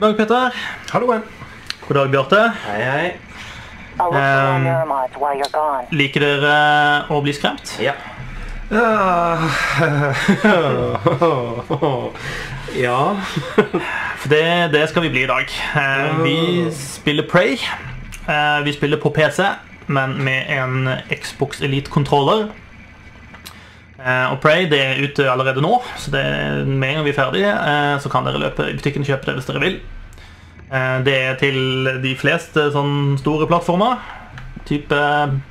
God dag, Petter. Hallo. God dag, Bjarte. Hei, hei. Um. Liker dere å bli skremt? Ja. Ja. For det, det skal vi bli i dag. Eh, vi spiller Prey. Eh, vi spiller på PC, men med en Xbox Elite-kontroller. Eh, og Prey det er ute allerede nå, så det, med en gang vi er ferdige, eh, så kan dere løpe i butikken og kjøpe det hvis dere vil. Eh, det er til de fleste sånn store plattformer. Type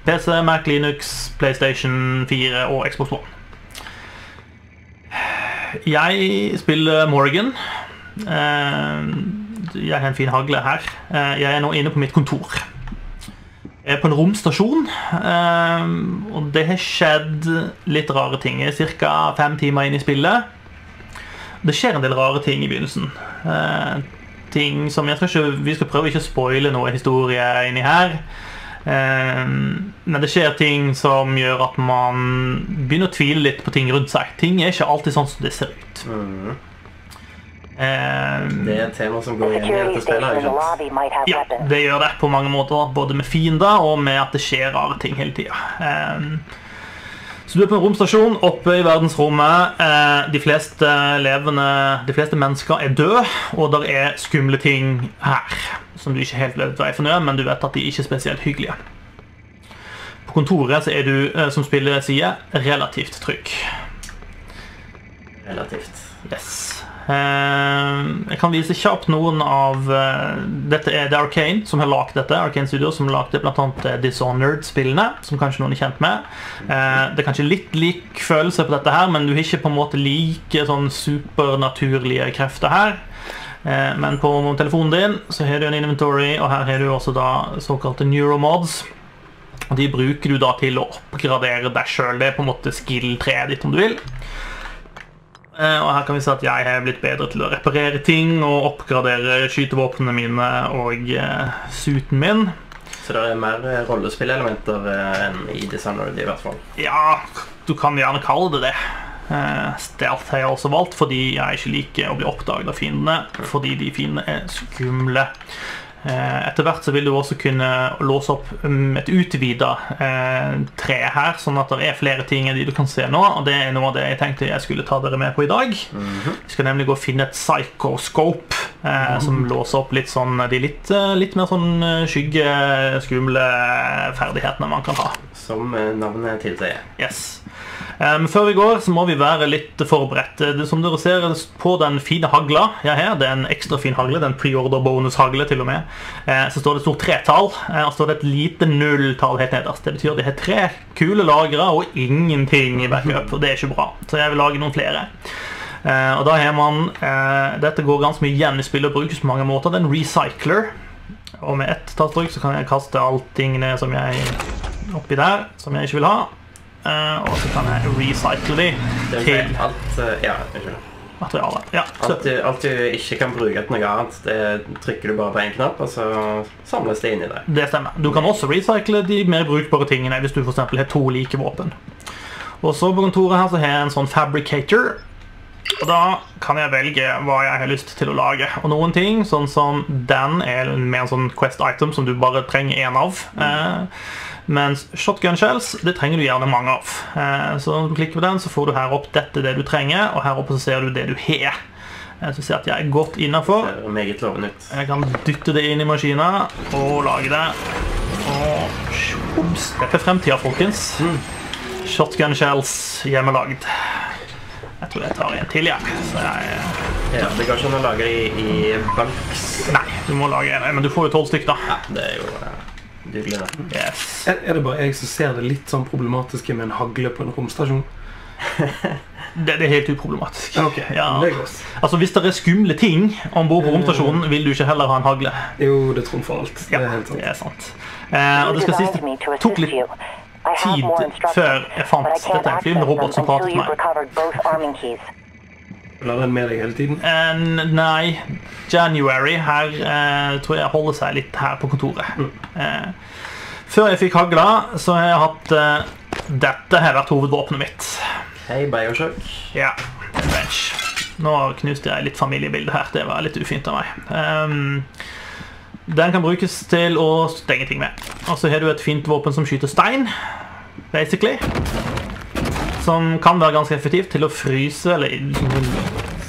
PC, Mac, Linux, PlayStation 4 og Xbox One. Jeg spiller Morgan. Jeg har en fin hagle her. Jeg er nå inne på mitt kontor. Er på en romstasjon, eh, og det har skjedd litt rare ting. Ca. fem timer inn i spillet. Det skjer en del rare ting i begynnelsen. Eh, Ting som jeg skal ikke, Vi skal prøve ikke å spoile noe historie inni her. Eh, Men det skjer ting som gjør at man begynner å tvile litt på ting rundt seg. Ting er ikke alltid sånn som det ser ut. Mhm. Eh, Det er et tema som går igjen i dette spillet. ikke Ja, det gjør det på mange måter. Både med fiender og med at det skjer rare ting hele tida. Så du er på en romstasjon oppe i verdensrommet. Eh, De fleste levende De fleste mennesker er døde, og det er skumle ting her som du ikke helt vet hva er for noe, men du vet at de ikke er spesielt hyggelige. På kontoret så er du, eh, som spiller sier, relativt trygg. Relativt. Yes. Eh, jeg kan vise kjapt noen av eh, Dette er The Arcane som har lagd dette. Arcane Studio som lagde bl.a. Dishonored-spillene, som kanskje noen er kjent med. Eh, det er kanskje litt lik følelse på dette her, men du har ikke på en måte like sånn supernaturlige krefter her. Eh, men på telefonen din så har du en inventory, og her har du også da såkalte neuromods. Og De bruker du da til å oppgradere deg sjøl. Det er på en måte skill-treet ditt, om du vil. Eh, Og her kan vi se at jeg har blitt bedre til å reparere ting og oppgradere skytevåpnene mine og eh, suiten min. Så det er mer eh, rollespillelementer enn i Dishonored i hvert fall. Ja, du kan gjerne kalle det det. Stealth har jeg også valgt fordi jeg ikke liker å bli oppdaget av fiendene. Fordi de fiendene er skumle. Eh, Etter hvert så vil du også kunne låse opp mm, et utvida eh, tre her, sånn at det er flere ting enn de du kan se nå. Og det er noe av det jeg tenkte jeg skulle ta dere med på i dag. Vi skal nemlig gå og finne et psychoscope eh, som låser opp litt sånn de litt, litt mer sånn skyggeskumle skygge, skumle ferdighetene man kan ha. Som navnet tilsier. Yes. Um, før vi går, så må vi være litt forberedt. Det, som dere ser på den fine hagla jeg har, det er en ekstra fin hagle, det er en pre-order bonus-hagle til og med, eh, så står det et stort tretall, eh, og så står det et lite nulltall helt nederst. Det betyr at de har tre kule lagre og ingenting i backup, og det er ikke bra. Så jeg vil lage noen flere. Eh, og da har man eh, Dette går ganske mye igjen i spillet og brukes på mange måter. Det er en recycler. Og med ett tastetrykk så kan jeg kaste allting ned som jeg oppi der, som jeg ikke vil ha. Eh, og så kan jeg recycle de til alt eh, Ja, unnskyld. materiale. Ja, Alt du, alt du ikke kan bruke til noe annet, det trykker du bare på én knapp, og så samles det inn i deg. det stemmer. Du kan også recycle de mer brukbare tingene hvis du eksempel har to like våpen. Og så på kontoret her så har jeg en sånn fabricator. Og da kan jeg velge hva jeg har lyst til å lage. Og noen ting, sånn som den, er med en sånn Quest item som du bare trenger én av. Eh, mens shotgun shells, det trenger du gjerne mange av. Eh, så når du klikker på den, så får du her opp dette det du trenger, og her oppe så ser du det du har. Eh, så ser jeg at jeg er godt innafor. Jeg kan dytte det inn i maskinen og lage det. Og sjops. Dette er fremtida, folkens. Shotgun shells hjemmelagd. Jeg tror jeg tar en til, jeg. Så jeg Ja, det går ikke an å lage i, i bulks. Nei, du må lage en. Men du får jo tolv stykk, da. Ja, det er jo dugelig, det. Yes. Er, er det bare jeg som ser det litt sånn problematiske med en hagle på en romstasjon? Det, det er helt uproblematisk. Okay. Ja. Det er. Altså, Hvis det er skumle ting om bord på romstasjonen, vil du ikke heller ha en hagle. Jo, det trumfer alt. Det er helt det sant. er sant. Eh, og det skal sies det tok litt tid før jeg fant dette er en flyvende robot som pratet you've meg. Recovered er. Den med deg hele tiden. Eh, nei, January her eh, tror jeg holder seg litt her på kontoret. Eh, før jeg fikk hagla, så har jeg hatt Dette har vært hovedvåpenet mitt. Hei, Bioshock. Ja, bench. Nå knuste jeg litt familiebilde her. Det var litt ufint av meg. Um, den kan brukes til å stenge ting med. Og så har du et fint våpen som skyter stein, basically. Som kan være ganske effektivt til å fryse eller liksom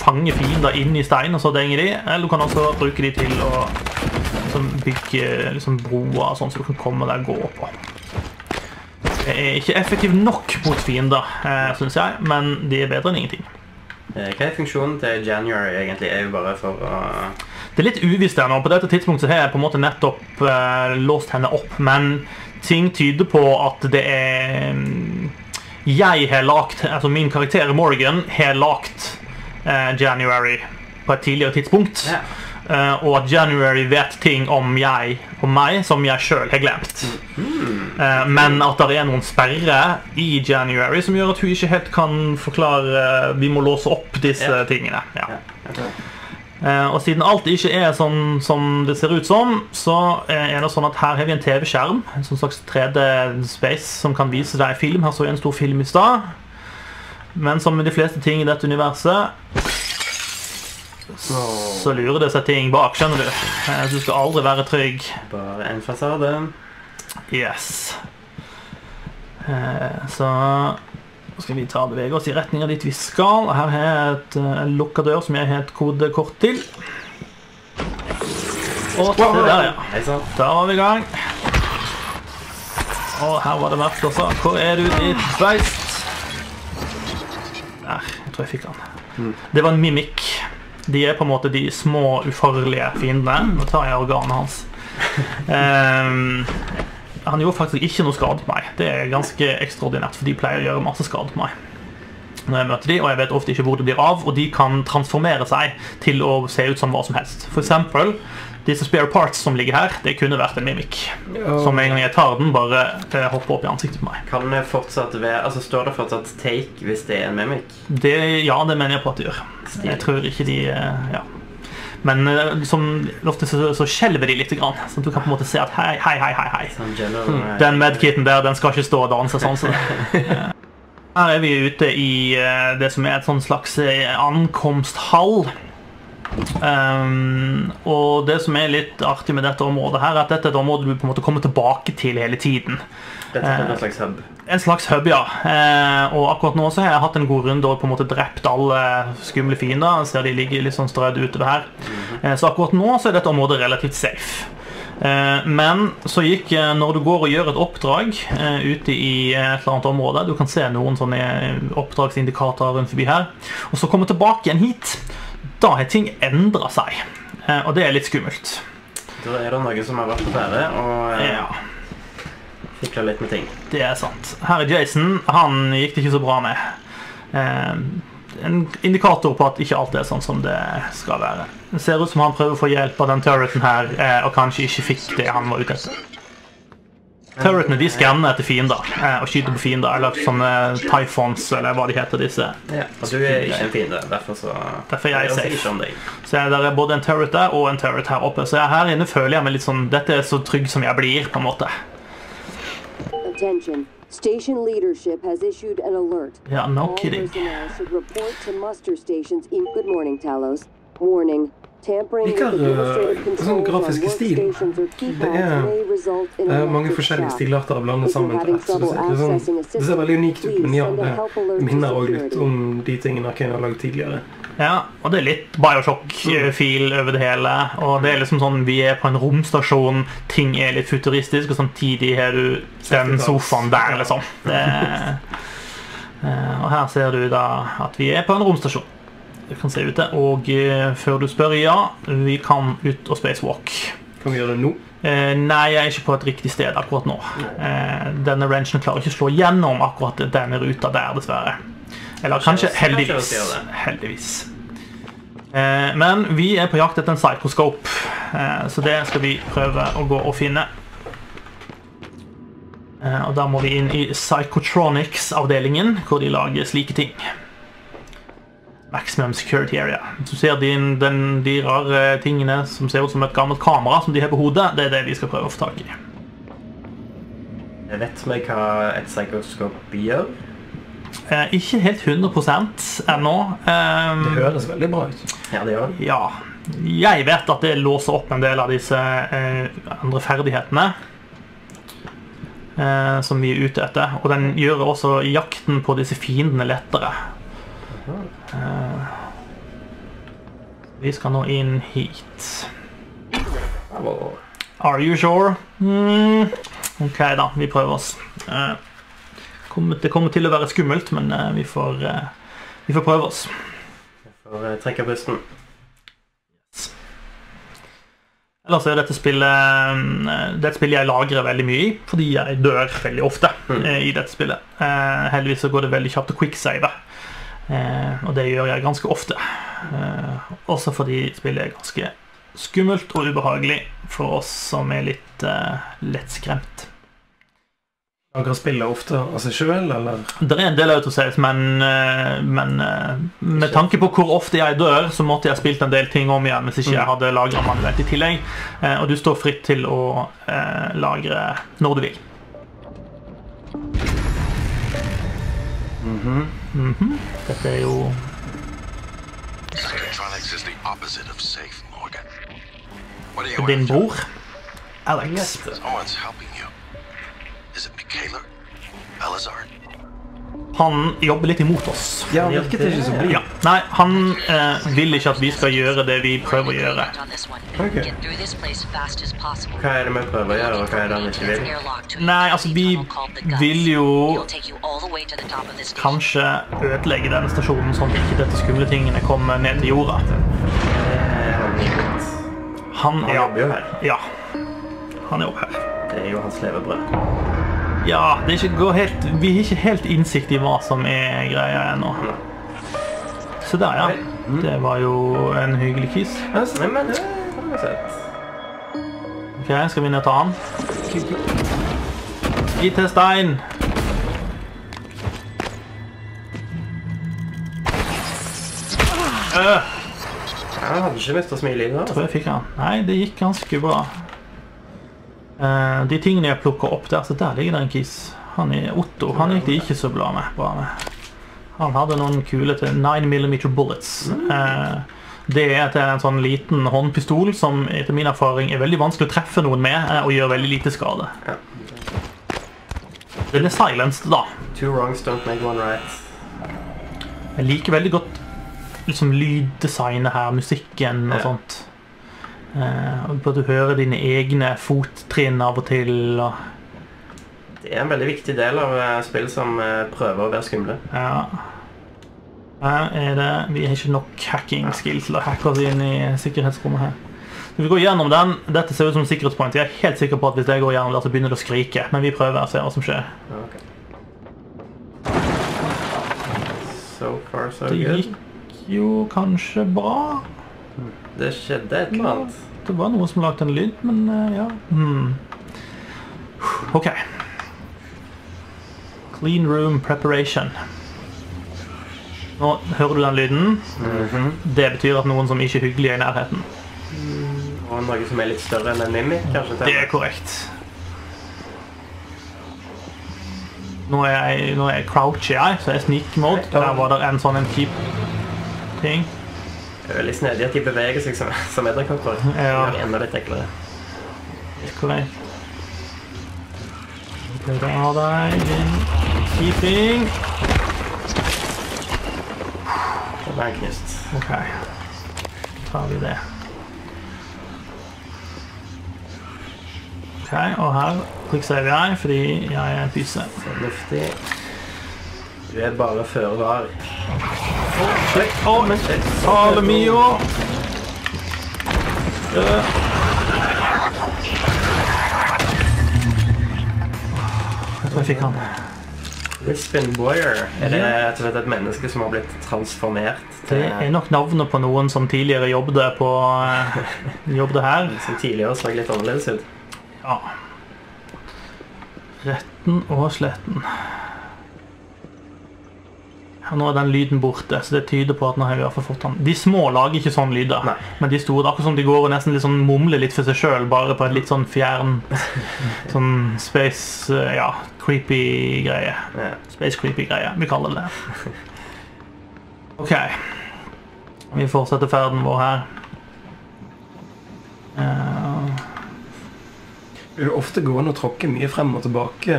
fange fiender inn i stein og så stenge de. Eller du kan også bruke de til å liksom, bygge liksom, broer sånn så du kan komme deg og gå på. Det er ikke effektivt nok mot fiender, eh, syns jeg, men de er bedre enn ingenting. Eh, Hva er funksjonen til January egentlig? Er jo bare for å Det er litt uvisst ennå. På dette tidspunktet har jeg på en måte nettopp eh, låst henne opp, men ting tyder på at det er mm, Jeg har lagt Altså min karakter Morgan har lagt eh, January på et tidligere tidspunkt. Ja. Eh, og at January vet ting om jeg og meg som jeg sjøl har glemt. Eh, men at det er noen sperrer i January som gjør at hun ikke helt kan forklare Vi må låse opp disse Ja. tingene. Ja. Eh, og siden alt ikke er sånn som det ser ut som, så er det sånn at her har vi en TV-skjerm. En sånn slags 3D-space som kan vise deg film. Her så jeg en stor film i stad. Men som med de fleste ting i dette universet, så lurer det seg ting bak, skjønner du. Eh, Du skal aldri være trygg. Bare en fasade. Yes. Eh, Så skal vi ta og bevege oss i retning av dit vi skal. Her har jeg et, uh, lukka dør som jeg har et kodekort til. Og se der, ja. Da var vi i gang. Og her var det mørkt også. Hvor er du, ditt beist? Der. Jeg tror jeg fikk han. Det var en mimikk. De er på en måte de små, ufarlige fiendene. Nå tar jeg organet hans. Ehm, han gjorde faktisk ikke noe skade på meg. Det er ganske ekstraordinært, for de pleier å gjøre masse skade på meg. Når jeg møter de, og jeg vet ofte ikke hvor det blir av, og de kan transformere seg til å se ut som hva som helst. For eksempel, disse spare parts som ligger her, det kunne vært en mimikk. Som en gang jeg tar den, bare eh, hopper opp i ansiktet på meg. Kan det fortsatt være Altså Står det fortsatt 'take' hvis det er en mimikk? Det, ja, det mener jeg på at det gjør. Jeg tror ikke de eh, Ja. Men eh, som ofte så, så skjelver de litt, grann, så at du kan på en måte se at hei, hei, hei, hei, hei. Hmm. Den medkiten der, den skal ikke stå og danse sånn. Så. Her er vi ute i eh, det som er et sånn slags eh, ankomsthall. Um, og det som er litt artig med dette området, her er at dette er et område du på en måte kommer tilbake til hele tiden. Dette er en slags hub. En slags hub, ja. Eh, og akkurat nå så har jeg hatt en god runde og på en måte drept alle skumle fiender. Jeg ser de ligger litt sånn strødd utover her. Eh, så akkurat nå så er dette området relativt safe. Eh, men så gikk når du går og gjør et oppdrag ute i et eller annet område Du kan se noen sånne oppdragsindikatorer rundt forbi her. Og så komme tilbake igjen hit. Da har ting endra seg. Og det er litt skummelt. Da er det noe som har vært på ferde og Ja. Fikla litt med ting. Det er sant. Her er Jason. Han gikk det ikke så bra med. Eh, en indikator på at ikke alt er sånn som det skal være. Det ser ut som han prøver å få hjelp av den turreten her, eh, og kanskje ikke fikk det han var ute etter. Turretene de skanner etter fiender eh, og skyter på fiender. Eller sånne typhons, eller hva de heter, disse. Ja, og du er ikke en fiende, derfor så Derfor er jeg safe. Så jeg, der er både en turret der og en turret her oppe. Så jeg, her inne føler jeg meg litt sånn Dette er så trygg som jeg blir, på en måte. Attention. Station leadership has issued an alert. Ja, no All kidding. personnel should report to muster stations in Good morning, Talos. Warning. Tampering with Liker, administrative eh, controls sånn on grafiske stil. Det er, may result in a Eh, lack mange forskjellige stilarter er blandet sammen til ett. Så det, ser, er sånn, a det ser veldig unikt ut, men ja, Please send a det help alert to minner òg litt security. om de tingene Arkane har lagd tidligere. Ja, og det er litt Bioshock-feel over det hele. Og det er liksom sånn, Vi er på en romstasjon, ting er litt futuristisk, og samtidig har du den sofaen der, liksom. Det, eh, og her ser du da at vi er på en romstasjon. Du kan se ut det. og eh, før du spør, ja, vi kan ut og spacewalk. Kan vi gjøre det nå? Eh, nei, jeg er ikke på et riktig sted akkurat nå. Eh, denne ranchen klarer ikke å slå gjennom akkurat denne ruta der, dessverre. Eller kanskje heldigvis. det det. Heldigvis. Eh, men vi er på jakt etter en psychoscope, eh, så det skal vi prøve å gå og finne. Eh, og da må vi inn i Psychotronics-avdelingen, hvor de lager slike ting. Maximum Security Area. Du ser de, de rare tingene som ser ut som et gammelt kamera som de har på hodet. Det er det vi skal prøve å få tak i. Jeg vet vi hva et psykoskop gjør. Eh, ikke helt 100 ennå. Eh, Det høres veldig bra ut. Ja, det gjør det. Ja. Jeg vet at det låser opp en del av disse eh, andre ferdighetene. Eh, som vi er ute etter. Og den gjør også jakten på disse fiendene lettere. Eh, vi skal nå inn hit. Are you sure? Mm, ok, da. Vi prøver oss. Eh, kommer- det kommer til å være skummelt, men eh, vi, får, eh, vi får prøve oss. Vi uh, trekke pusten. Ellers er dette spillet eh, Det er et spill jeg lagrer veldig mye i, fordi jeg dør veldig ofte eh, i dette spillet. Eh, heldigvis så går det veldig kjapt å quicksave, eh, og det gjør jeg ganske ofte. Eh, også fordi spillet er ganske skummelt og ubehagelig for oss som er litt eh, lettskremt. Dere spillet ofte av seg sjøl, eller? Det er en del autosaves, men, eh, men eh, med tanke på hvor ofte jeg dør, så måtte jeg spilt en del ting om igjen hvis ikke jeg hadde lagra manuelt i tillegg. Eh, Og du står fritt til å lagre når du vil. Mhm. Dette er jo din bror. Alex. Han jobber litt imot oss. Ja, han virket ikke så blid. Ja. Nei, han eh, vil ikke at vi skal gjøre det vi prøver å gjøre. Okay. Hva er det vi prøver å gjøre, og hva er det han ikke vil? Nei, altså, vi vil jo kanskje ødelegge denne stasjonen, sånn at ikke dette skumle tingene kommer ned til jorda. Eh, Han, Han, jobber jo her. ja. Han er oppe her. Det er jo hans levebrød. Ja, det er ikke, går helt, vi har ikke helt innsikt i hva som er greia ennå. Se der, ja. Det var jo en hyggelig kiss. Nei, men det har vi sett. Ok, skal vi ned og ta han? Gi til stein. Øh, Jeg hadde ikke mest å smile i det. tror Altså. jeg fikk han. Nei, det gikk ganske bra. Eh, de tingene jeg plukket opp der, så der ligger det en kiss. Han er Otto. Han gikk det ikke så bra med. Bra med. Han hadde noen kule til 9mm bullets. Eh, det er til en sånn liten håndpistol som etter min erfaring er veldig vanskelig å treffe noen med eh, og gjør veldig lite skade. Den er silenced, da. Two wrongs don't make one right. Jeg liker veldig godt liksom, lyddesignet her, musikken og sånt. Eh, på at du hører dine egne fottrinn av og til. Og, Det er en veldig viktig del av eh, spill som eh, prøver å være skumle. ja. Her er det Vi har ikke nok hacking skills til å hacke oss inn i sikkerhetsrommet her. Vi går gjennom den. Dette ser ut som sikkerhetspoint. Jeg er helt sikker på at hvis jeg går gjennom der, så begynner det å skrike. Men vi prøver å se hva som skjer. Okay. So far, so Det good. gikk jo kanskje bra. Det skjedde et eller annet. Det var noen som lagde en lyd, men eh, ja. Mm. Ok. Clean room preparation. Nå hører du den lyden. Det betyr at noen som ikke er hyggelig er i nærheten. Og noe som er litt større enn en mimic, kanskje. Det er korrekt. Nå er jeg, nå er jeg croucher jeg, så jeg sneak mode. Der var det en sånn en kjip ting. Er veldig snedig at de beveger seg som, som edderkopper. Ja. Det gjør enda litt eklere. Korrekt. Prøv å ha deg din keeping. Det ble knust. Ok. Da tar vi det. Ok, og her quicksaver jeg fordi jeg er pyse. Fornuftig. Du er bare føre var. Å, men Sale mio! Jeg tror jeg fikk han. Rispin Boyer. Er det rett og slett et menneske som har blitt transformert Det til er nok navnet på noen som tidligere jobbet på eh, jobbet her. Som tidligere så litt annerledes ut. Ja. Retten og sletten. Og nå er den lyden borte, så det tyder på at nå har vi iallfall fått den. De små lager ikke sånn lyder, Nei. men de store akkurat som de går og nesten litt sånn mumler litt for seg sjøl, bare på et litt sånn fjern Sånn space eh, Ja, creepy greie. Ja. Space creepy greie. Vi kaller det det. OK. Vi fortsetter ferden vår her. Uh... Blir du ofte gående å tråkke mye frem og tilbake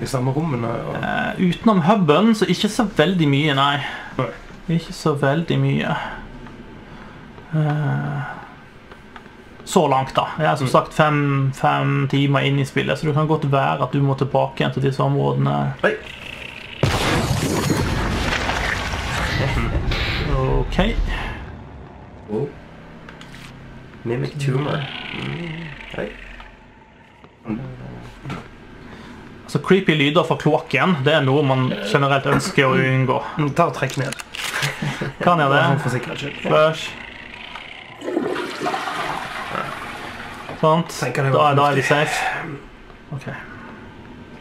eh, i samme rommene? Og... Eh, utenom huben, så ikke så veldig mye, nei. Nei. Ikke så veldig mye. Eh, så langt, da. Jeg er som sagt fem, fem timer inn i spillet, så det kan godt være at du må tilbake igjen til disse områdene. Oi. OK. Oh. Mimic tumor. Mm. Oi. Altså, creepy lyder fra kloakken det er noe man generelt ønsker å unngå. Mm, Ta og trekk ned. Kan jeg det? Sånn for sikkerhets skyld. Flush. Sant? Da, da er vi safe. OK.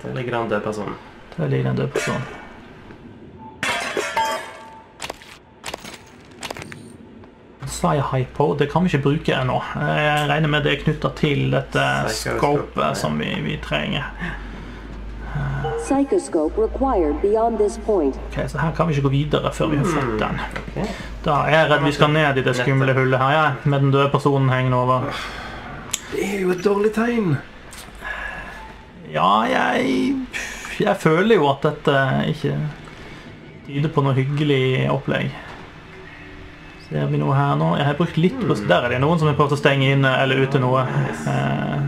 Der ligger det en død person. Der ligger det en død person. Sa jeg hypo? Det kan vi ikke bruke ennå. Jeg regner med det er knytta til dette scopet som vi, vi trenger. Psychoscope required beyond this point. Ok, Så her kan vi ikke gå videre før vi har fått den. ok. Da er jeg redd vi skal ned i det skumle hullet her, jeg, med den døde personen hengende over. Det er jo et dårlig tegn. Ja, jeg Jeg føler jo at dette ikke tyder på noe hyggelig opplegg. Ser vi noe her nå? Jeg har brukt litt på Der er det noen som har prøvd å stenge inne eller ute noe. Eh,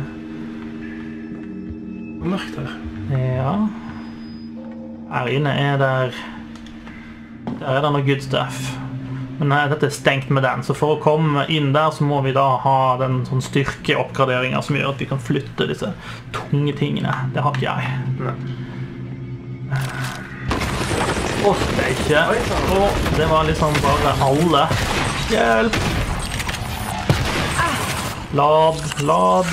Mørkt her. ja Her inne er der Der er det noe good stuff. Men dette er stengt med den, så for å komme inn der, så må vi da ha den sånn styrkeoppgraderinga som gjør at vi kan flytte disse tunge tingene. Det har ikke jeg. Åh, Å, det er ikke. Åh, det var liksom bare alle. Hjelp! Lad, lad.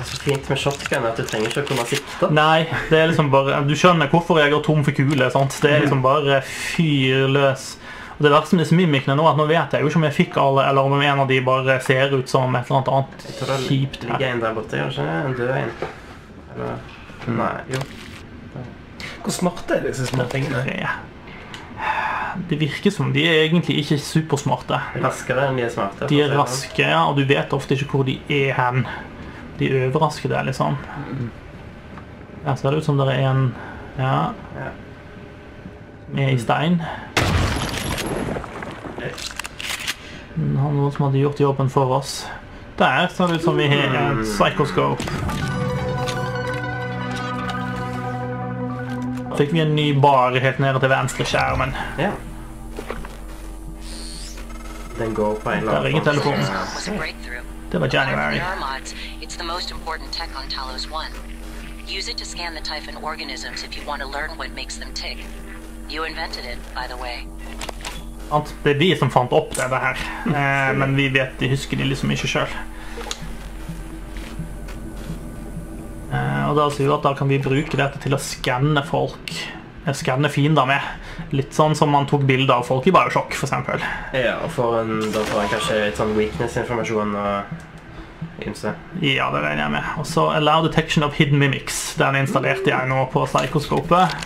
Det er så fint med shotgun at du trenger ikke å kunne sikte. Nei, det er liksom bare Du skjønner hvorfor jeg går tom for kuler. sant? Det er liksom bare fyr løs. Og det verste med disse mimikene nå, at nå vet jeg jo ikke om jeg fikk alle, eller om en av de bare ser ut som et eller annet Jeg tror det kjipt ligger her. en der borte, gjør det ikke? En død en. Eller Nei, jo. Hvor smarte er disse små tingene? Ja. Det virker som de er egentlig ikke supersmarte. Raskere enn de er smarte. De er det sånn. raske, ja, og du vet ofte ikke hvor de er hen. De overrasker deg, liksom. Her ser det ut som det er en Ja. Som er i stein. Mm, Han noen som hadde gjort jobben for oss. Der ser det ut som vi har en psychoscope. Da fikk vi en ny bar helt nede til venstre skjermen. Ja. Den går på en eller Der Det ringer form. telefonen. A. Det var January. it's the most important tech on Talos 1. Use it to scan the Typhon organisms if you want to learn what makes them tick. You invented it, by the way. At Det er vi som fant opp det, det her. Eh, men vi vet, de husker de liksom ikke sjøl. Eh, og da sier vi at da kan vi bruke dette til å skanne folk. Eh, fin da med. Litt sånn som man tok bilder av folk i Bioshock, f.eks. Ja, og får en, da får en kanskje litt sånn weakness-informasjon og ymse. Ja, det regner jeg med. Og så Allow detection of hidden mimics. Den installerte jeg nå på psykoskopet.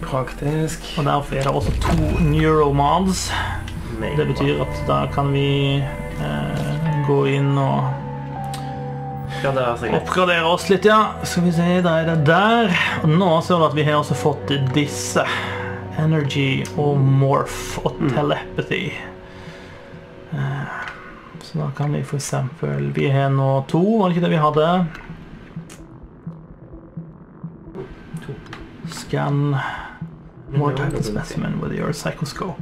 Praktisk. Og derfor er det også to neuromods. Det betyr at da kan vi eh, gå inn og Er altså. Oppgradere oss litt, ja. Skal vi se, da er det der. Og nå ser du at vi har også fått disse. Energy og morph og telepathy. Eh, Så da kan vi for eksempel Vi har nå to, var det ikke det vi hadde? Scan more type of specimen with your psychoscope.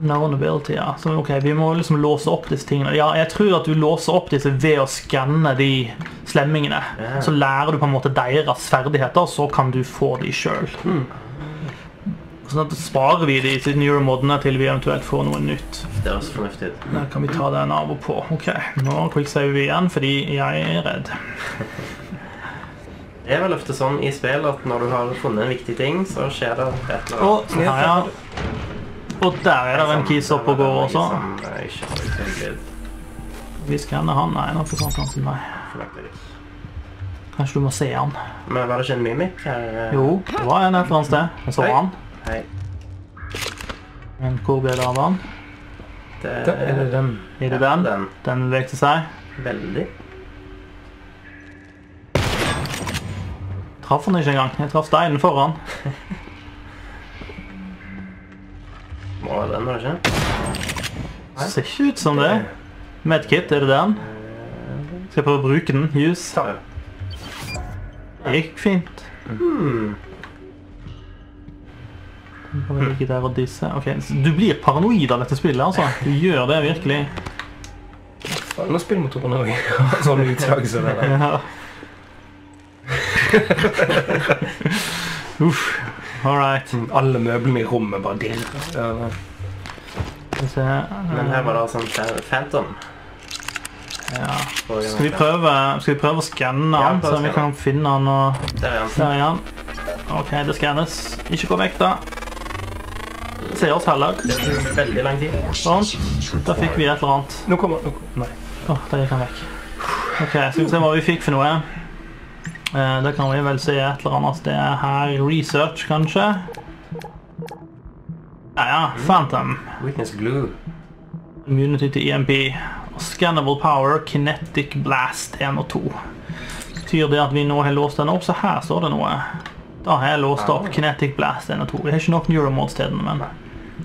Known ja. Så ok, vi må liksom låse opp disse tingene. Ja, jeg tror at du låser opp disse ved å skanne de slemmingene. Yeah. Så lærer du på en måte deres ferdigheter, så kan du få de sjøl. Sånn at sparer vi de til neuromodene til vi eventuelt får noe nytt. Det høres fornuftig ut. Der kan vi ta den av og på. Ok, nå quicksaver vi igjen fordi jeg er redd. Det er vel ofte sånn i spill at når du har funnet en viktig ting, så skjer det et eller annet. Oh, ja, ja. Og der er det en kis oppe og går også. Hvis hvem er han. Nei, nå forsvant han sin vei. Forlagt jeg ikke. Kanskje du må se han. Men var det ikke en mimik eh? Jo, det var en et eller annet sted. Jeg så han. Hei. Men hvor ble det av han? Det er det den. Er det den? Den. Den seg. Veldig. Traff han ikke engang. Jeg traff steinen foran. Må være den, var det ikke? Ser ikke ut som det. Medkit, er det den? Skal jeg prøve å bruke den? Use. Ta. Det gikk fint. Hmm. Bare ligge der og disse. Ok, Du blir paranoid av dette spillet, altså. Du gjør det virkelig. Nå spiller motoren òg sånn utslag som det der. Ja. Uff. All right. Alle møblene i rommet bare dirrer. Ja, vi se. Men her var det altså en fa- Phantom. Ja. Skal vi prøve, skal vi prøve å skanne Ja, så vi kan finne den og Der er han. OK, det skannes. Ikke gå vekk, da. Se oss heller. Det tok veldig lang tid. Sånn. Da fikk vi et eller annet. Nå kommer Nei. Åh, der gikk han vekk. Ok, skal vi se hva vi fikk for noe. Eh, det kan vi vel se et eller annet sted her. Research, kanskje? Ja, ja. Phantom. Witness glue. Immunity til EMP. Scannable power, kinetic blast 1 og 2. Betyr det at vi nå har låst den opp? Så her står det noe. Da har jeg låst opp kinetic blast 1 og 2. Vi har ikke nok neuromods-stedene, men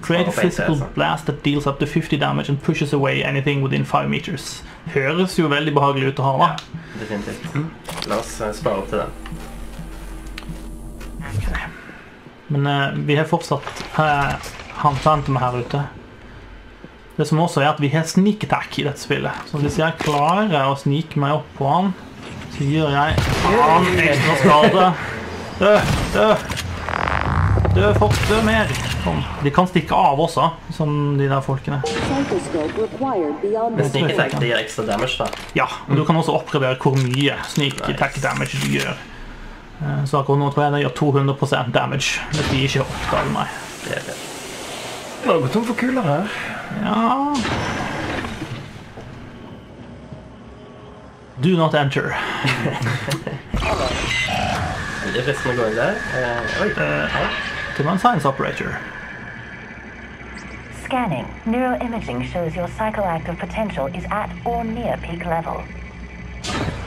Create a physical altså. blast that deals up to 50 damage and pushes away anything within 5 meters. Høres jo veldig behagelig ut å ha, da. Definitivt. La oss eh, spare opp til den. Men eh, vi har fortsatt eh, han Phantom her ute. Det som også er at vi har sneak attack i dette spillet. Så hvis jeg klarer å snike meg opp på han, så gjør jeg han ekstra skade. Dø, dø. Dø, folk, dø mer. Kom. De kan stikke av også, som de der folkene. Men sneak attack det gir ekstra damage, da. Ja, og du kan også oppgradere hvor mye sneak attack damage du gjør. Eh, Så akkurat nå tror jeg det gjør 200% damage hvis de ikke oppdager meg. Det er det. Nå har gått tom for kuler her. Ja Do not enter. Veldig fristende å gå inn der. Eh, oi. Det var en science operator. Scanning. Neuroimaging shows your psychoactive potential is at or near peak level.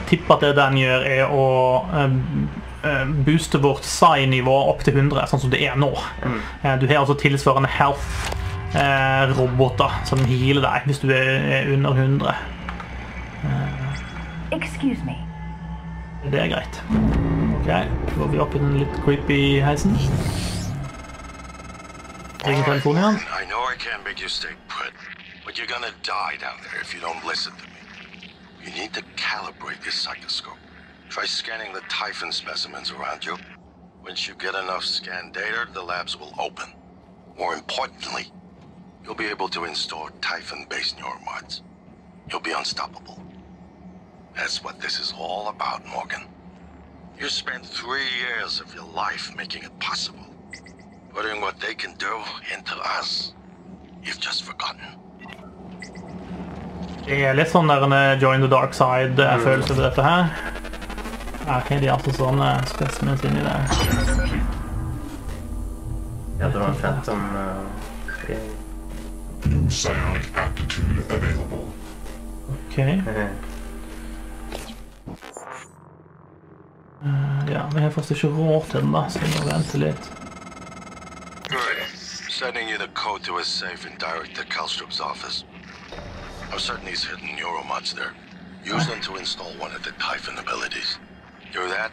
Tipper at det den gjør, er å eh, eh, booste vårt psi-nivå opp til 100, sånn som det er nå. Eh, du har altså tilsvarende health-roboter som healer deg hvis du er er under 100. Excuse me. Det er greit. Ok, da går vi opp i den litt creepy heisen. Ringer telefonen igjen. I know I can't make you stay put, but you're gonna die down there if you don't listen to me. You need to calibrate this psychoscope. Try scanning the Typhon specimens around you. Once you get enough scan data, the labs will open. More importantly, you'll be able to install Typhon-based neuromods. You'll be unstoppable. That's what this is all about, Morgan. You spent three years of your life making it possible. Putting what they can do into us. You've just forgotten. Det er litt sånn der en eh, join the dark side-følelse ved dette her. Er ikke de altså sånne specimens inni der. Ja, det var en Phantom eh, i- Ok. Eh, Ja, vi har faktisk ikke råd til den, da, så vi må vente litt. Good. Sending you the code to his safe and direct to Kalstrup's office. I'm certain he's hidden neuromods there. Use them to install one of the Typhon abilities. Do that,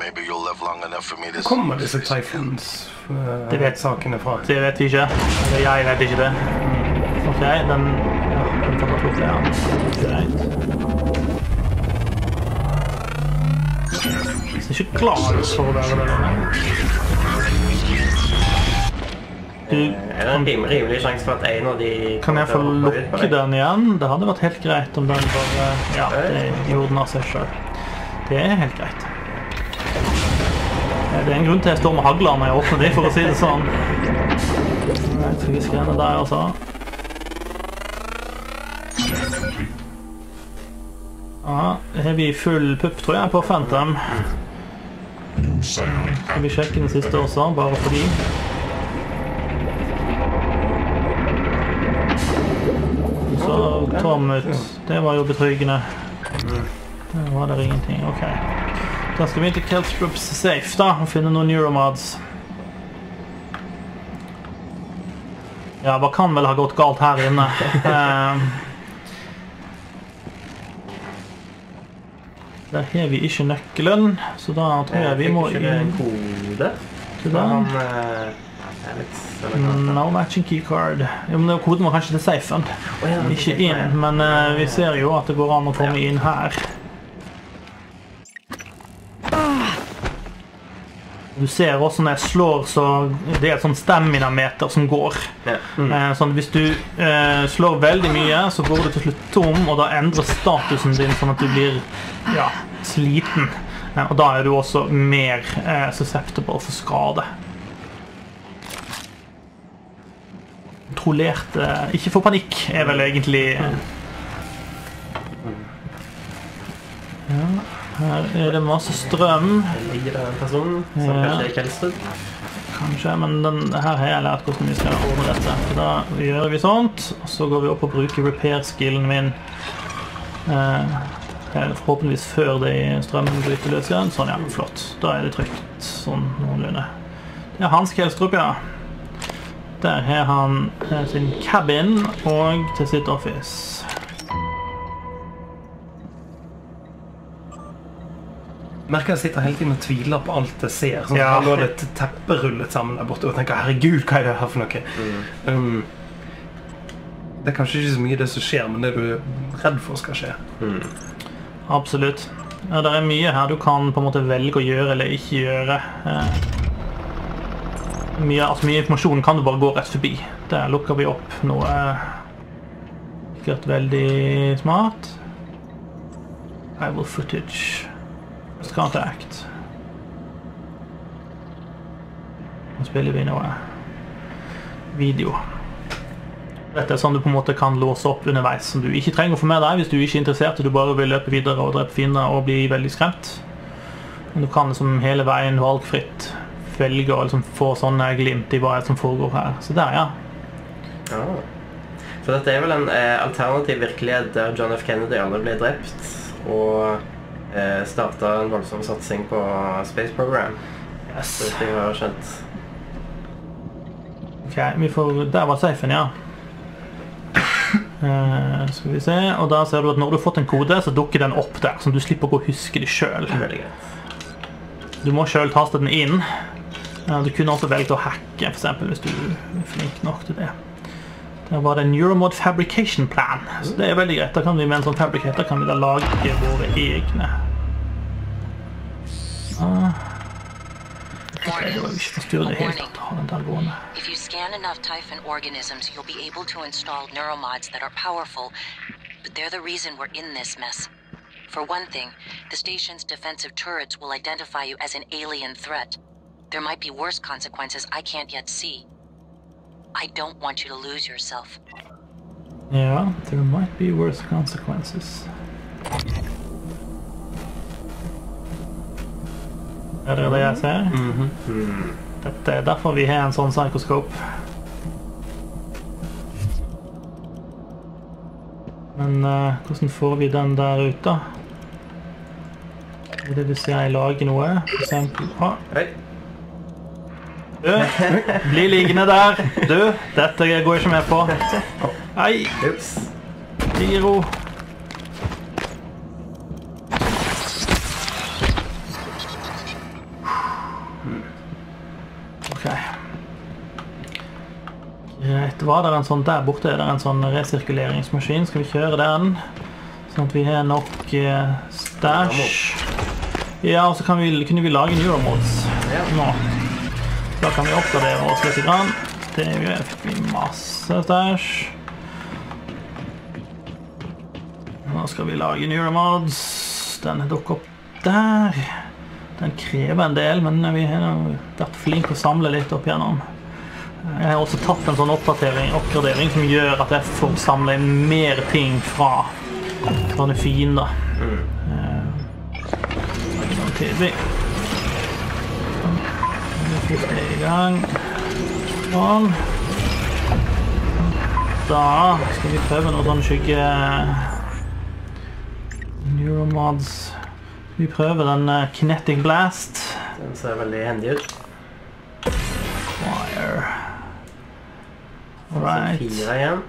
maybe you'll live long enough for me to Kommer see disse this face again. Typhons uh, Det vet- sakene fra? Det vet vi ikke. Eller jeg vet ikke det. Ok, den Ja, den kan ta ja. Greit. Jeg er ikke glad for å være der. Er det en rim, rimelig sjanse for at en av de kan jeg få lukke den igjen? Det hadde vært helt greit om den bare Ja, det gjorde den av seg sjøl. Det er helt greit. det er en grunn til jeg står med hagla når jeg åpner de, for å si det sånn. Skanne der, altså. Ja, har vi full pupp, tror jeg, på Phantom. Skal vi sjekke den siste også, bare fordi. Ut. Det var jo betryggende. Der var det ingenting. Ok. Da skal vi inn til Kelstrups safe da, og finne noen neuromods. Ja, hva kan vel ha gått galt her inne? Eh, der har vi ikke nøkkelen, så da tror jeg vi må inn kode. til den. Han No matching keycard. Jo, men koden var kanskje til safen. Ja, Ikke inn, men uh, vi ser jo at det går an å komme inn her. Du ser også når jeg slår, så det er et sånn stamina-meter som går. Ja. Eh, Sånn, hvis du uh, slår veldig mye, så går du til slutt tom, og da endrer statusen din sånn at du blir ja, sliten. Og da er du også mer susceptible for skade. Kontrollert eh, Ikke få panikk, er vel egentlig eh. Ja, her er det masse strøm. Ligger det en person som Ja. kanskje er Kelstrup. Kanskje, men den, her har jeg lært hvordan vi skal ordne dette. Så da gjør vi sånt, og så går vi opp og bruker repair-skillen min. Eh, forhåpentligvis før det strømmen bryter løs igjen. Sånn, ja. Flott. Da er det trygt sånn noenlunde. Det er Hans Kjelstrup, ja. Der har han eh, sin cabin og til sitt office. merker jeg sitter hele tiden og tviler på alt jeg ser. Sånn, Ja. Her lå det et teppe rullet sammen der borte, og tenker 'herregud, hva er det her for noe?' Um, det er kanskje ikke så mye det som skjer, men det du er redd for skal skje. Absolutt. Ja, det er mye her du kan på en måte velge å gjøre eller ikke gjøre. Mye, altså, mye informasjon kan du bare gå rett forbi. Der lukker vi opp noe sikkert veldig smart. Rival footage. Contact. Nå spiller vi noe video. Dette er sånn du på en måte kan låse opp underveis, som du ikke trenger å få med deg hvis du ikke er interessert og du bare vil løpe videre og drepe fiender og bli veldig skremt. Men du kan liksom hele veien valgfritt velge og liksom få sånne glimt i hva som foregår her. Så der, ja. Ja. Så dette er vel en eh, alternativ virkelighet der John F. Kennedy aldri ble drept, og eh, starta en voldsom satsing på Space Program. Yes. det har skjønt. Ok, vi får, Der var safen, ja. Uh, skal vi se, og da ser du at når du har fått en kode, så dukker den opp der, så du slipper å gå og huske det sjøl. Du må sjøl taste den inn. Du kunne også velge å hacke, for eksempel, hvis du er flink nok til det. Der var det Neuromod Fabrication Plan. Så det er veldig greit. Da kan vi med en sånn fabricator kan vi da lage våre egne. Ah. Ok, det var ikke forstyrret i det. Ha den der gående. If you scan enough Typhon organisms, you'll be able to install neuromods that are powerful, but they're the reason we're in this mess. For one thing, the station's defensive turrets will identify you as an alien threat. There might be worse consequences I can't yet see. I don't want you to lose yourself. Yeah, there might be worse consequences. Er det det jeg ser? Dette er derfor vi har en sånn psykoskop. Men eh, hvordan får vi den der ut, da? Det hvis jeg lager noe? For eksempel Å, Oi. Du, bli liggende der. Du, dette går jeg ikke med på. Nei, ligg i ro. Ok. Greit. Var det en sånn der borte? Er det en sånn resirkuleringsmaskin? Skal vi kjøre den? Sånn at vi har nok eh, stash. Ja, og så vi, kunne vi lage neuromods nå. Da kan vi oppgradere oss litt. Grann. Det fikk vi masse stæsj. Nå skal vi lage neuromods. Den dukker opp der. Den krever en del, men vi har vært flinke å samle litt opp igjennom. Jeg har også tatt en sånn oppgradering som gjør at jeg får samle mer ting fra sånne fiender. Mm. Samtidig. Vi er det i gang. Sånn. Da skal vi prøve noe sånn skygge... Neuromods. Vi prøver den eh, Kinetic Blast. Den ser veldig hendig ut. Fire. Alright. Fire igjen.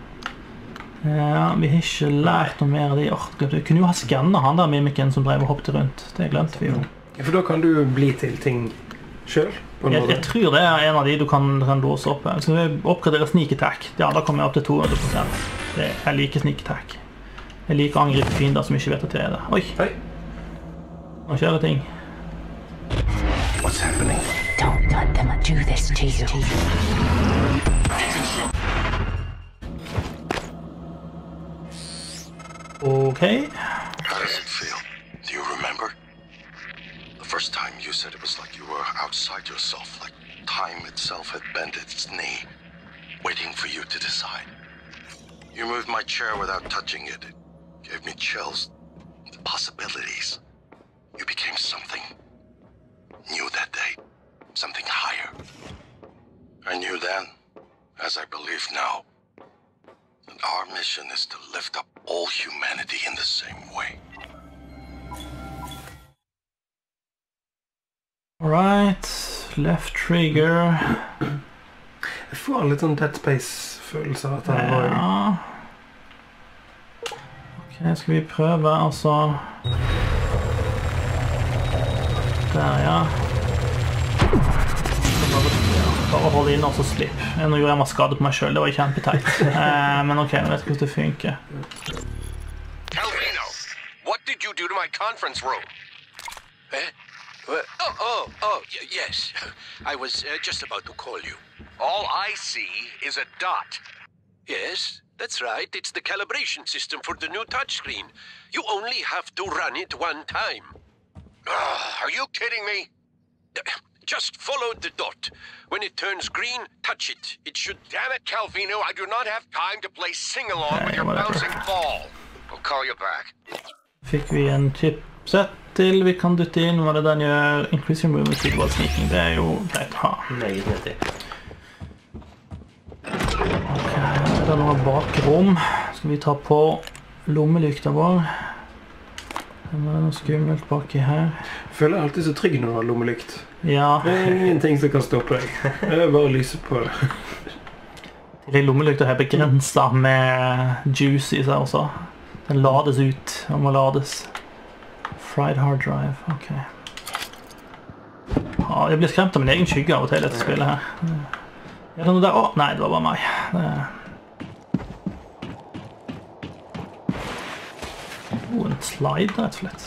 Ja, vi har ikke lært noe mer av de. Åh, vi kunne jo ha skanna han der mimikken som drev og hoppet rundt. Det glemte vi jo. Ja, For da kan du bli til ting sjøl? Jeg, jeg tror det er en av de du kan, kan låse opp. Skal vi oppgradere sneak attack? Ja, da kommer jeg opp til 200 det, Jeg liker sneak attack. Jeg liker å angripe fiender som ikke vet at jeg er der. Oi, Hei. nå skjer det ting. What's happening? Don't let them do this to you. Ok. How does it feel? Do you remember? The first time you said it was like were outside yourself, like time itself had bent its knee, waiting for you to decide. You moved my chair without touching it. It gave me chills. The possibilities. You became something new that day. Something higher. I knew then, as I believe now, that our mission is to lift up all humanity in the same way. Alright. Left trigger. Jeg får litt sånn Dead Space-følelse av at han var Ja. Ok, skal vi prøve, altså Der, ja. Bare, hold inn og så slipp. Nå gjorde jeg meg skade på meg sjøl, det var kjempeteit. teit. men ok, jeg vet ikke hvordan det funker. Calvino, what did you do to my conference room? Eh? What? Oh, oh, oh, yes. I was uh, just about to call you. All I see is a dot. Yes, that's right. It's the calibration system for the new touchscreen. You only have to run it one time. Ah, are you kidding me? Uh, Just follow the dot. When it turns green, touch it. It should. Damn it, Calvino, I do not have time to play sing along with your whatever. bouncing ball. I'll call you back. Fikk vi en chipset til vi kan dytte inn. Hva er det den gjør? Increase your movement speed while sneaking. Det er jo greit å ha. Meget nyttig. Ok, er det noe bakrom? Skal vi ta på lommelykta vår? Er det noe skummelt baki her? Jeg føler jeg alltid så trygg når du har lommelykt. Ja, Det er ingenting som kan stoppe deg. Det er bare å lyse på det. de lommelykta er begrensa med juice i seg også. Den lades ut. Den må lades. Fried hard drive. Ok. Ja, jeg blir skremt av min egen skygge av og til etter spillet her. Er det noe der? Å, nei, det var bare meg. Det... Oh, en slide, rett og slett.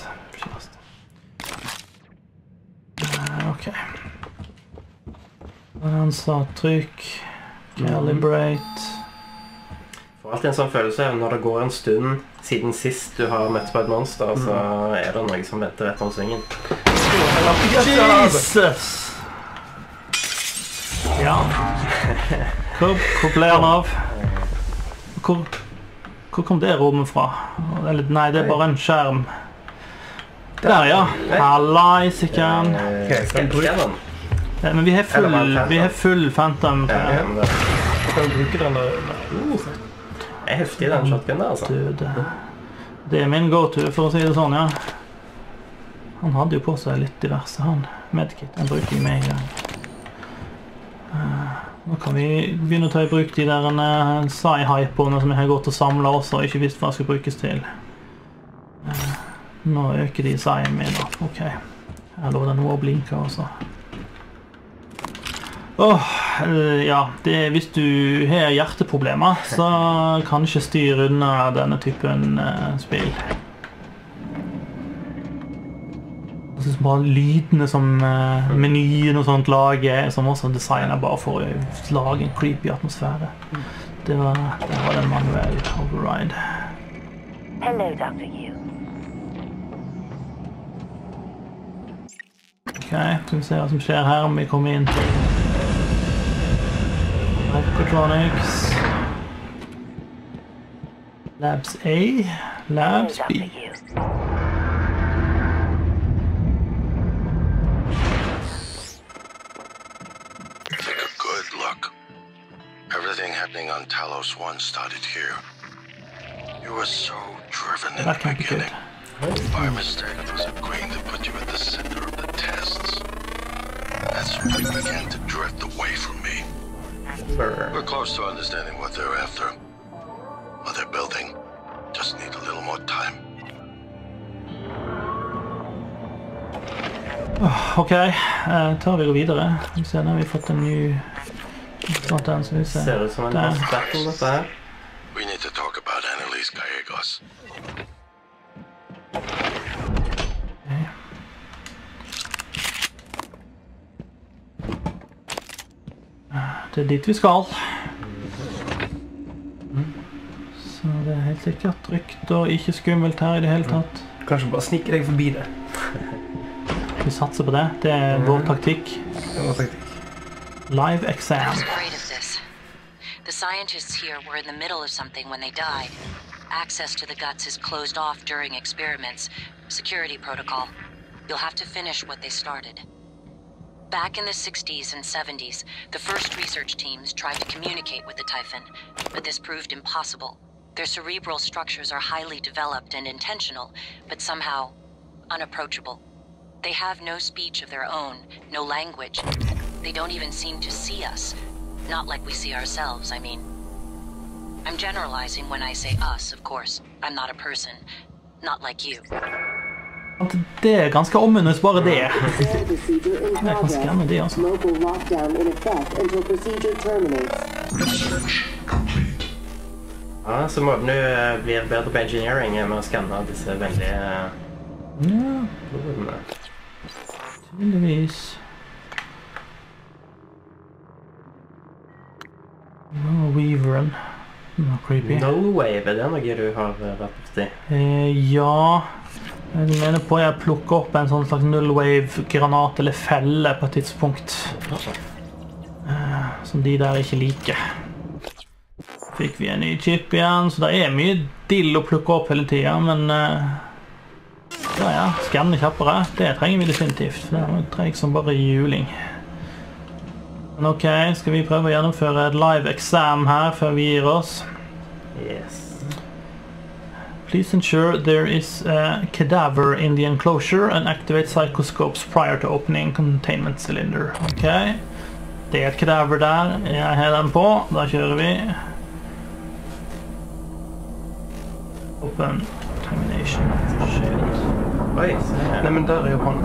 Eh, Ok. Rensa trykk. Calibrate. Får alltid en sånn følelse når det går en stund siden sist du har møtt på et monster, så er det noe som venter rett om svingen. Jesus! Ja. Hvor, hvor ble han av? Hvor, hvor kom det rommet fra? Eller, nei, det er bare en skjerm. Der, ja. Hallaisiken. Eh, skal du bruke den? Men vi har full, vi har full Phantom. Ja, ja. Kan du bruke den der? Uh, er heftig, den shotgunen der, altså. Døde. Det er min go-to, for å si det sånn, ja. Han hadde jo på seg litt diverse, han. Medkit. Den bruker jeg med en gang. Eh, Nå kan vi begynne å ta i bruk de der uh, Psy-hyperne som jeg har gått og samla også, og ikke visst hva skal brukes til. Eh, nå øker de sci-en min, da. Ok. Her lå det noe å blinke også. Åh, eh, ja, det, hvis du har hjerteproblemer, så kan ikke styr unna denne typen eh, spill. Jeg synes bare lydene som uh, menyen og sånt lager, som også designer bare for å lage en creepy atmosfære. Det var, det var den manuelle override. Hello, Dr. Yu. Ok, skal vi se hva som skjer her, om vi kommer inn Microtronics. Labs A, Labs B. Take a good look. Everything happening on Talos 1 started here. You were so driven in That the can't be beginning. By mistake, I was agreeing to put you at the center of the tests. That's when you began to drift away from me. Brr. We're close to understanding what they're after. What they're building. Just need a little more time. Ok, eh, tar vi går videre. Vi ser, nå har vi fått en ny Sånn, den, skal vi se. Ser ut som en Der. battle, dette her. Det er dit vi skal. Så det er helt sikkert rykter, ikke skummelt her i det hele tatt. Kanskje bare snike deg forbi det. Vi satser på det. Det er vår taktikk. Live exam. The scientists here were in the middle of something when they died. Access to the guts is closed off during experiments. Security protocol. You'll have to finish what they started. Back in the 60s and 70s, the first research teams tried to communicate with the Typhon, but this proved impossible. Their cerebral structures are highly developed and intentional, but somehow unapproachable. They have no speech of their own, no language. They don't even seem to see us. Not like we see ourselves, I mean. I'm generalizing when I say us, of course. I'm not a person. Not like you. Det er ganske ominøst, bare det. Jeg kan skanne det, altså. Ja, så måten du bli blir bedre på engineering er med å skanne disse veldig eh, Ja, rodene. tydeligvis. Nå, Weaveren. Nå, creepy. No er det er noe du har eh, vært borti? Eh, ja Jeg mener på jeg plukker opp en sånn slags nullwave-granat eller felle på et tidspunkt. Eh, som de der ikke liker. Fikk vi en ny chip igjen, så det er mye dill å plukke opp hele tida, men eh, Ja, ja. Skanne kjappere. Det trenger vi definitivt. For det er treig som bare juling. Men OK, skal vi prøve å gjennomføre et live exam her før vi gir oss? Yes. Please ensure there is a cadaver in the enclosure and activate psychoscopes prior to opening containment cylinder. Ok. Det er et cadaver der. Jeg har den på. Da kjører vi. Open termination. Shit. Oi, se Nei, her. men der er jo han.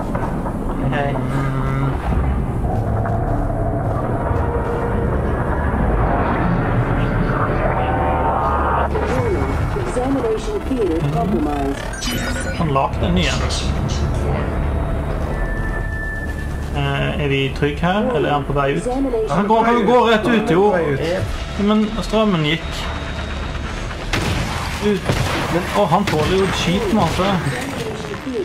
Han lagde en ny en. Eh, er vi trygge her, eller er han på vei ut? Han går, han går rett ut, jo. Men strømmen gikk ut. Men, å, han tåler jo skit masse.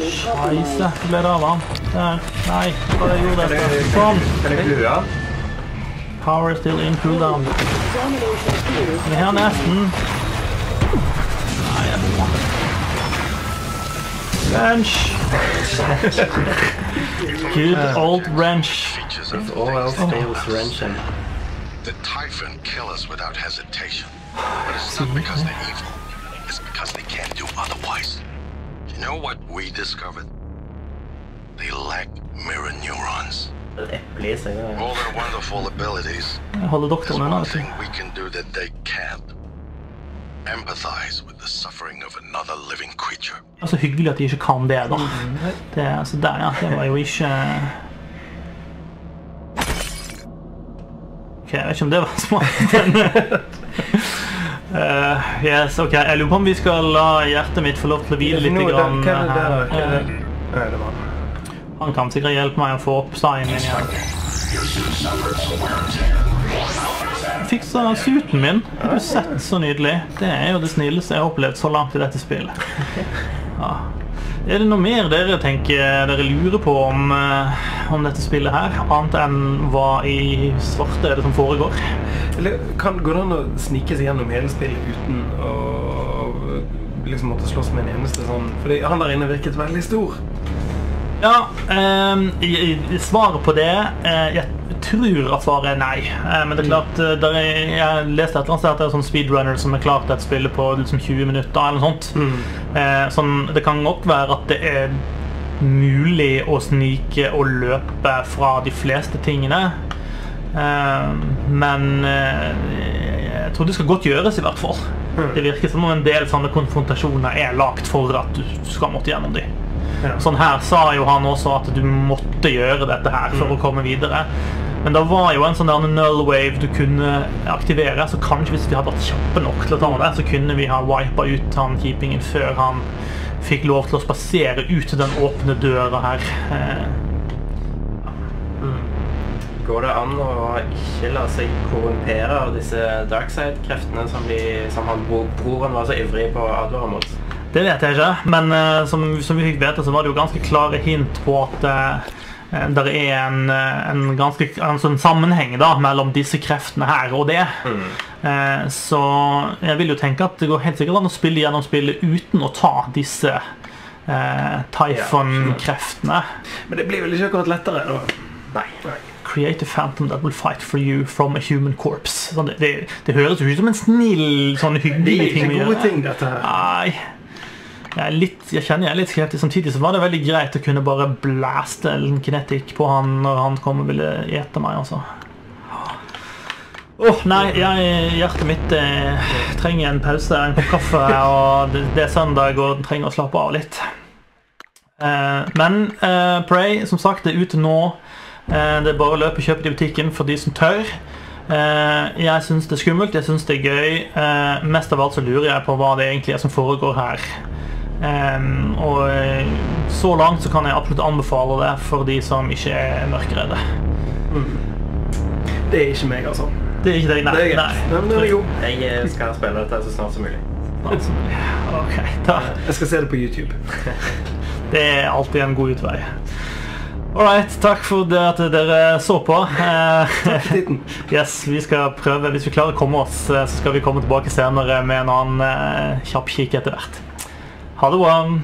Scheisse, compromised. ble det av han? Der. Nei, Hva gjorde jeg? Sånn. Kan jeg han? Power is still in cooldown. Vi har nesten. Wrench. Good uh, old wrench. Features of All else oh. fails wrenching. The Typhon kill us without hesitation. But it's not because they're evil. It's because they can't do otherwise. You know what we discovered? They lack mirror neurons. Et eple i seg. det. All their wonderful abilities. Jeg holder There's doktoren unna, one thing we can do that they can't. Empathize with the suffering of another living creature. Det er så hyggelig at de ikke kan det, da. Det, altså der, ja. Det var jo ikke Ok, jeg vet ikke om det var smart, Eh, Yes, ok. Jeg lurer på om vi skal la hjertet mitt få lov til å hvile litt. Grann, der? her. Er? Eh, han. Han kan sikkert hjelpe meg å få opp steinen min igjen. Fiksa suiten min. Har du sett så nydelig? Det er jo det snilleste jeg har opplevd så langt i dette spillet. Ja. Er det noe mer dere tenker dere lurer på om, eh, om dette spillet her? Annet enn hva i svarte er det som foregår? Eller kan, går det an å snike seg gjennom hele spillet uten å liksom måtte slåss med en eneste sånn Fordi han der inne virket veldig stor. Ja, eh, svaret på det eh, Jeg tror at svaret er nei. Eh, men det er klart eh, der er, Jeg leste et eller annet sted at det er sånn speedrunner som har klart et spill på liksom 20 minutter. eller noe sånt. Mm. sånn, det kan godt være at det er mulig å snike og løpe fra de fleste tingene. Eh, men eh, jeg tror det skal godt gjøres, i hvert fall. Det virker som om en del sånne konfrontasjoner er lagt for at du skal måtte gjennom de. Sånn her sa jo han også at du måtte gjøre dette her for å komme videre. Men det var jo en sånn der null wave du kunne aktivere, så kanskje hvis vi hadde vært kjappe nok til å ta det, så kunne vi ha wipa ut han keepingen før han fikk lov til å spasere ut til den åpne døra her. Eh, Går det an å ikke la seg korrumpere av disse darkside-kreftene som, som han, bro- broren var så ivrig på å advare mot? Det vet jeg ikke, men uh, som, som vi fikk vite, så var det jo ganske klare hint på at uh, det er en, eh, en ganske en sånn sammenheng da, mellom disse kreftene her og det. Eh, så jeg vil jo tenke at det går helt sikkert an å spille gjennom spillet uten å ta disse eh, Typhon-kreftene. Men det blir vel ikke akkurat lettere? da? Nei. Create a phantom that will fight for you from a human corpse. Sånn, det, det, det høres jo ut som en snill, sånn Det hyggelig er ting ikke å gode gjøre. ting, dette her. Nei. Jeg, litt, jeg kjenner jeg er litt skeptisk. Samtidig så var det veldig greit å kunne bare blæste en kinetic på han når han kom og ville ete meg. altså. Åh, nei, jeg, hjertet mitt eh, trenger en pause, en kopp kaffe, og det, det er søndag og trenger å slappe av litt. Eh, men eh, Prey, som sagt, er ute nå. Eh, det er bare å løpe og kjøpe det i butikken for de som tør. Eh, jeg syns det er skummelt, jeg syns det er gøy. Eh, mest av alt så lurer jeg på hva det egentlig er som foregår her. Em, og eh, så langt så kan jeg absolutt anbefale det for de som ikke er mørkeredde. Det er ikke meg, altså. Det er ikke deg, nei. Det er nei. Nei, men det er jo. Jeg eh, skal spille dette så snart som mulig. Ok, da. Jeg skal se det på YouTube. Det er alltid en god utvei. Alright, takk for det at dere så på. Eh, yes, vi skal prøve, Hvis vi klarer å komme oss, så skal vi komme tilbake senere med en annen kjapp kikk etter hvert. Ha det bra.